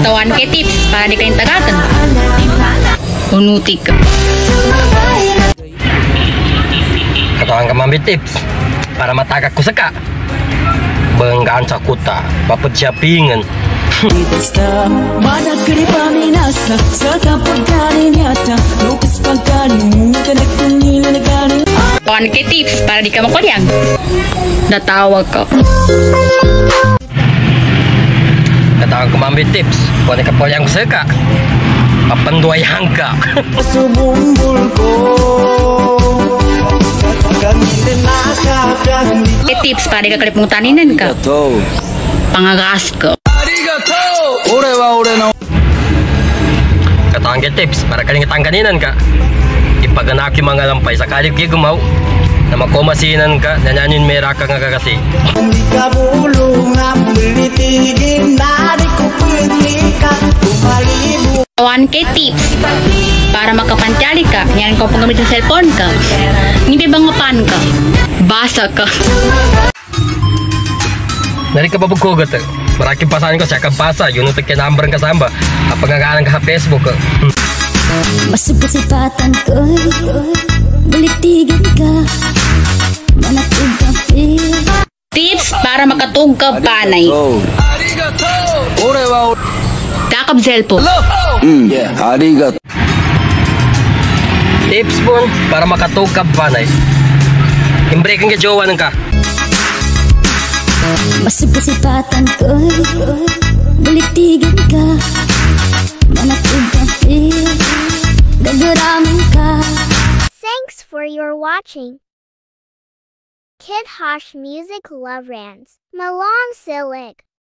Tawan ke tips para di kalian tagakan. Unuti ka. Katawan ka mambi tips para matagak ko saka. Benggaan sa kuta, bapat siya pingan. Basta Madagri paminasa Sa kapag nyata Lupis pagkalimutan At kunilalagani Tawan ke tips para di ka makulyang. Natawag ka. Katawan ka mambi tips, kung ka po yang hangka. Sumumbol ko Gamitin nakakahindi Ke tips para di ka kalipungtaninan ka. Pangagas ka. Katawan ka tips para kaling tangkaninan ka. Ipaganaki mga lampay sa kalip kaya gumaw. Na makomasinan ka, nanyanin mera ka nga kasi. Hindi ka bulungan Dari ko Tawan ke tips para makapancali ka. Yan kung paggamit ng cellphone ka. Hindi bangapan ka. Basa ka. Dari ka babagkugot eh. Maraming pasahan ko siya kang pasa. Yun ang tagkinambar ka samba. Kapag nagaanan ka sa Facebook eh. Masipag-sipatan ko'y para makatug ka panay. Takab cellphone. Tips po para makatugkap panay. Imbreking ka jowa ng ka. Masipag-sipatan ko'y Balitigin ka Manatog ka feel Gagaraman ka Thanks for your watching. Kid Hosh Music Love Rants. Malam Silik.